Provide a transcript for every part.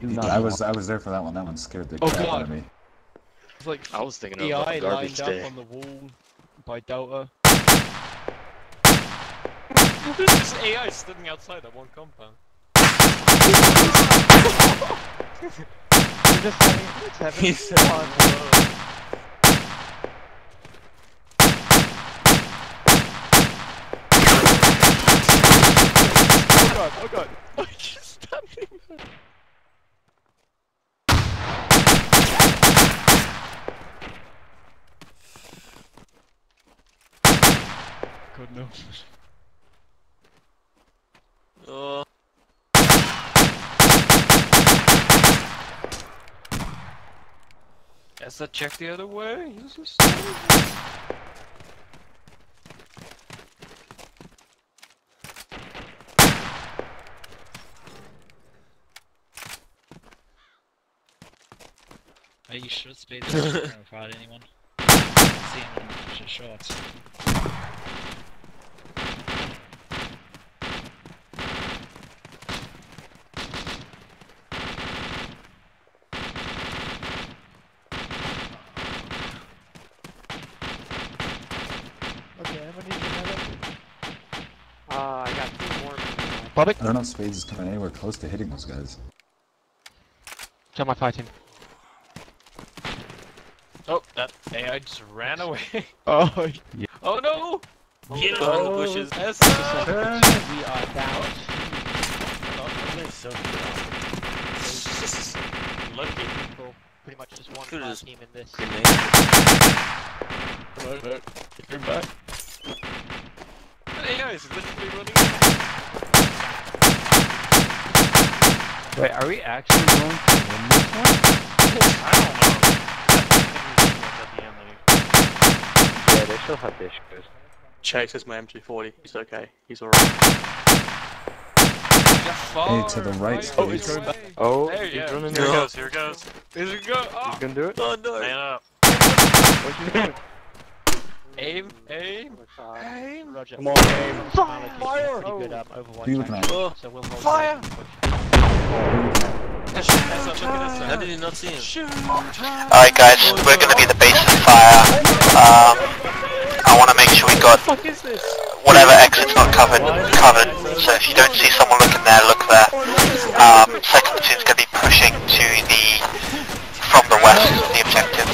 Do not. I was I was there for that one. That one scared the Oh, crap out of me. It's like I was thinking of EI a garbage lined day. up on the wall by Delta. There's just AI standing outside that one compound. We're just having, let's He's fun. Oh god, oh god. Why are you standing there? God no. Uh, Has that check the other way? This is Are you sure speed is not verified anyone? See anyone push a shot. Okay, everybody needs to head up. Uh, I got two more. Bobby, I don't know if Spades is coming anywhere close to hitting those guys. tell my fighting. Oh, that AI just ran away. Oh, yeah. oh no! Get Oh, on the bushes. Essah! We are down. Lucky. Cool. Pretty much just one Could've just team in this. Grenade. Hello, look. You're back. That AI is literally running. Wait, are we actually going to win this one? I don't know. At the end, like, Yeah, they still have this goes. Chase has my MG40. He's okay. He's alright. Yeah, far, to the right, Oh, he's going away. Oh, There, he's yeah. running Here it goes, here it goes. Here it goes. Oh, He's gonna do it. Oh no! man up. What you doing? Aim, aim, aim. Roger. Come on, aim. Fire! Fire! Pretty good um, Overwatch. Who you looking at? Oh, So we'll hold Fire! Down and push. Essah, Essah, look at Essah. how did he not see him? Alright guys, we're gonna be the base of fire. Um, I wanna make sure we got What is this? whatever exit's not covered, covered. So if you don't see someone looking there, look there. Um, second platoon's gonna be pushing to the, from the west, the objective.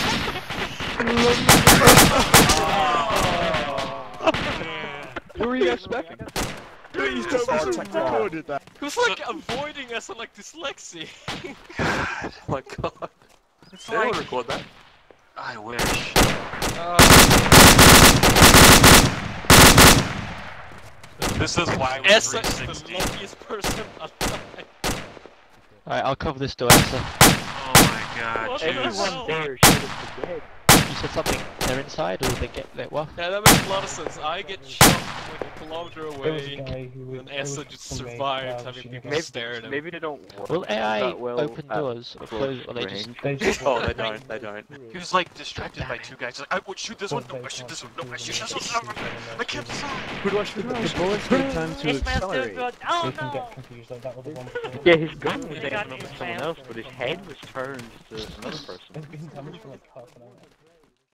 Who are you expecting? Please don't be recorded that. He was like avoiding Essah like dyslexia. Oh my god. It's Did anyone record that? I wish. Uh, this is why we Essah is the 360. luckiest person alive. Alright, I'll cover this door, Elsa. Oh my god, What the jeez. hell? Everyone there should have been dead. You said something, they're inside or they get lit what? Yeah, that makes a lot of sense. I get shot like a kilometer away, and Essah just survived having people Maybe, stare at him. maybe they don't work Will AI that well open doors or close close, or they just... range. Oh, they don't. They don't. He was like distracted by two guys. Like, I would shoot this one. No, I shoot this one. No, I shoot this one. No, I can't decide. Who do I shoot? The bullets take time to accelerate. Oh They can oh, get confused like that with the one before. Yeah, his gun was aiming at someone else, but his head was turned to another person.